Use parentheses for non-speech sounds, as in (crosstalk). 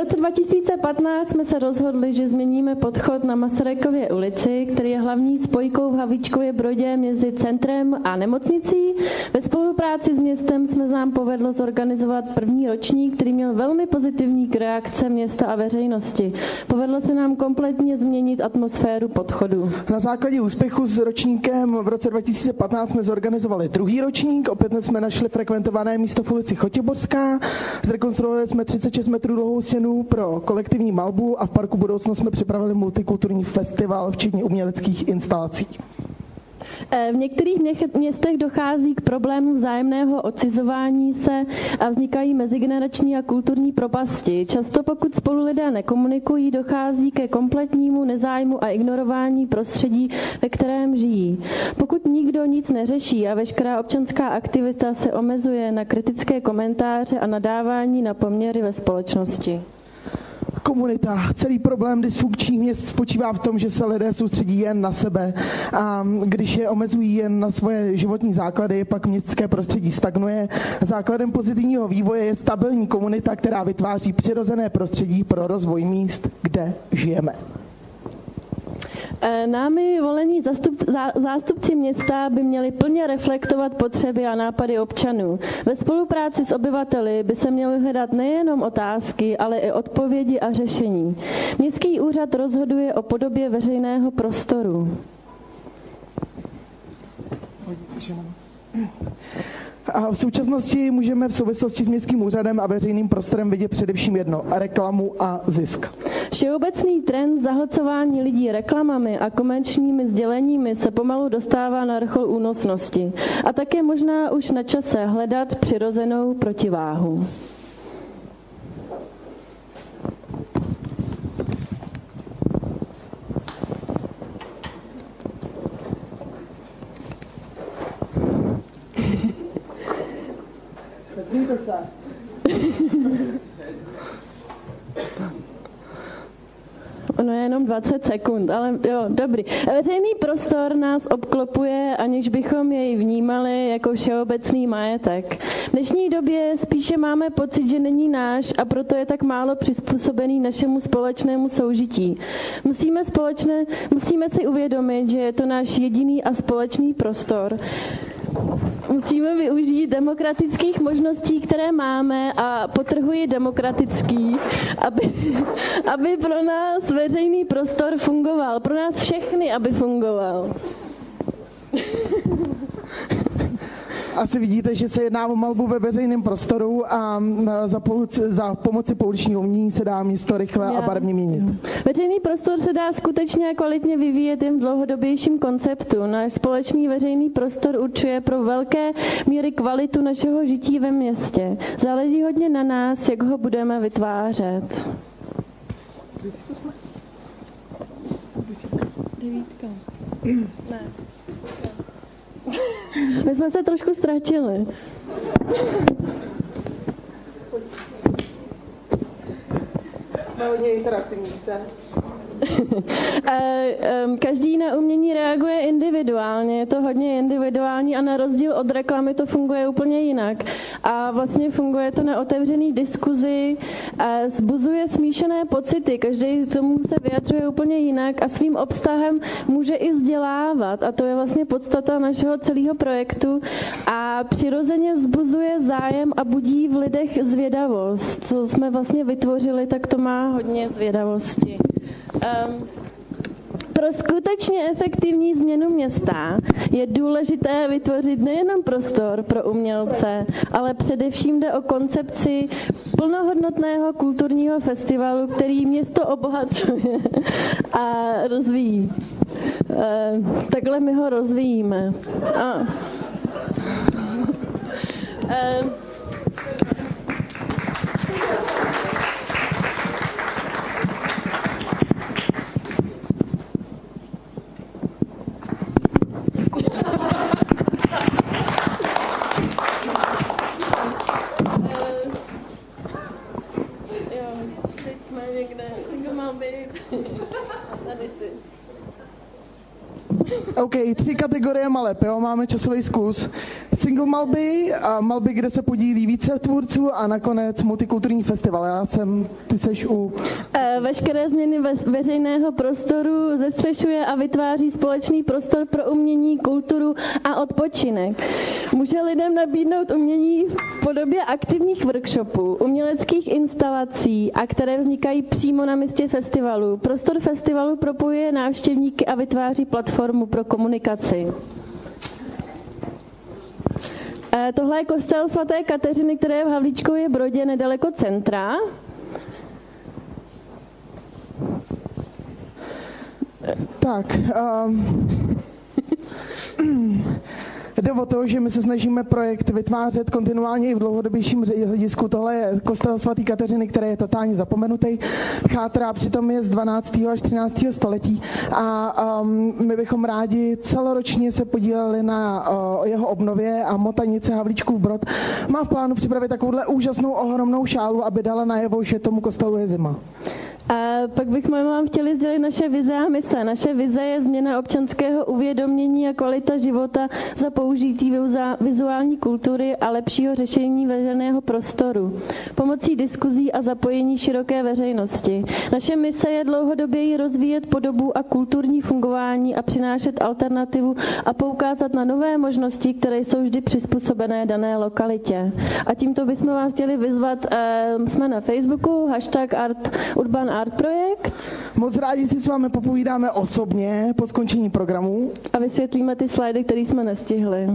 roce 2015 jsme se rozhodli, že změníme podchod na Masarykově ulici, který je hlavní spojkou v Havíčkově Brodě mezi centrem a nemocnicí. Ve spolupráci s městem jsme nám povedlo zorganizovat první ročník, který měl velmi pozitivní reakce města a veřejnosti. Povedlo se nám kompletně změnit atmosféru podchodu. Na základě úspěchu s ročníkem v roce 2015 jsme zorganizovali druhý ročník, opět jsme našli frekventované místo v ulici Chotěborská, zrekonstruovali jsme 36 metrů dlouhou stěnu pro kolektivní malbu a v parku budoucnost jsme připravili multikulturní festival, včetně uměleckých instalací. Eh, v některých městech dochází k problému vzájemného odcizování se a vznikají mezigenerační a kulturní propasti. Často pokud spolu lidé nekomunikují, dochází ke kompletnímu nezájmu a ignorování prostředí, ve kterém žijí. Pokud nikdo nic neřeší a veškerá občanská aktivita se omezuje na kritické komentáře a nadávání na poměry ve společnosti komunita. Celý problém dysfunkčních měst spočívá v tom, že se lidé soustředí jen na sebe a když je omezují jen na svoje životní základy, pak městské prostředí stagnuje. Základem pozitivního vývoje je stabilní komunita, která vytváří přirozené prostředí pro rozvoj míst, kde žijeme. Eh, námi volení zastup, zá, zástupci města by měli plně reflektovat potřeby a nápady občanů. Ve spolupráci s obyvateli by se měly hledat nejenom otázky, ale i odpovědi a řešení. Městský úřad rozhoduje o podobě veřejného prostoru. A v současnosti můžeme v souvislosti s městským úřadem a veřejným prostorem vidět především jedno, reklamu a zisk. Všeobecný trend zahlcování lidí reklamami a komerčními sděleními se pomalu dostává na vrchol únosnosti. A také možná už na čase hledat přirozenou protiváhu. Se. Ono je jenom 20 sekund, ale jo, dobrý. Veřejný prostor nás obklopuje, aniž bychom jej vnímali jako všeobecný majetek. V dnešní době spíše máme pocit, že není náš a proto je tak málo přizpůsobený našemu společnému soužití. Musíme, společné, musíme si uvědomit, že je to náš jediný a společný prostor, musíme využít demokratických možností, které máme a potrhuji demokratický, aby, aby pro nás veřejný prostor fungoval, pro nás všechny, aby fungoval asi vidíte, že se jedná o malbu ve veřejném prostoru a za, pomoci, za pomoci pouličního umění se dá město rychle Já. a barevně měnit. Veřejný prostor se dá skutečně kvalitně vyvíjet jen v dlouhodobějším konceptu. Náš společný veřejný prostor určuje pro velké míry kvalitu našeho žití ve městě. Záleží hodně na nás, jak ho budeme vytvářet. Devítka. Ne. (laughs) My jsme se trošku ztratili. Jsme hodně interaktivní? (laughs) Každý na umění reaguje individuálně, je to hodně individuální a na rozdíl od reklamy to funguje úplně jinak. A vlastně funguje to na otevřený diskuzi, zbuzuje smíšené pocity, každý tomu se vyjadřuje úplně jinak a svým obstahem může i vzdělávat a to je vlastně podstata našeho celého projektu a přirozeně zbuzuje zájem a budí v lidech zvědavost. Co jsme vlastně vytvořili, tak to má hodně zvědavosti. Um, pro skutečně efektivní změnu města je důležité vytvořit nejenom prostor pro umělce, ale především jde o koncepci plnohodnotného kulturního festivalu, který město obohacuje a rozvíjí. Ehm, takhle my ho rozvíjíme. A. looking at come on, babe. (laughs) that is it. OK, tři kategorie malé pivo, máme časový zkus. Single malby, a malby, kde se podílí více tvůrců a nakonec multikulturní festival. Já jsem, ty seš u... E, veškeré změny ve, veřejného prostoru zestřešuje a vytváří společný prostor pro umění, kulturu a odpočinek. Může lidem nabídnout umění v podobě aktivních workshopů, uměleckých instalací a které vznikají přímo na místě festivalu. Prostor festivalu propojuje návštěvníky a vytváří platformu pro komunikaci. E, tohle je kostel svaté Kateřiny, které je v Havlíčkově Brodě nedaleko centra. Tak, um, (clears throat) Jde o to, že my se snažíme projekt vytvářet kontinuálně i v dlouhodobějším hledisku. Tohle je kostel svatý Kateřiny, který je totálně zapomenutý. Chátrá přitom je z 12. až 13. století a um, my bychom rádi celoročně se podíleli na uh, jeho obnově a Motanice Havlíčkův Brod má v plánu připravit takovouhle úžasnou ohromnou šálu, aby dala najevo, že tomu kostelu je zima. A pak bychom vám chtěli sdělit naše vize a mise. Naše vize je změna občanského uvědomění a kvalita života za použití vizuální kultury a lepšího řešení veřejného prostoru. Pomocí diskuzí a zapojení široké veřejnosti. Naše mise je dlouhodobě rozvíjet podobu a kulturní fungování a přinášet alternativu a poukázat na nové možnosti, které jsou vždy přizpůsobené dané lokalitě. A tímto bychom vás chtěli vyzvat, eh, jsme na Facebooku, hashtag Art Urban Art Projekt. Moc rádi si s vámi popovídáme osobně po skončení programu. A vysvětlíme ty slajdy, které jsme nestihli.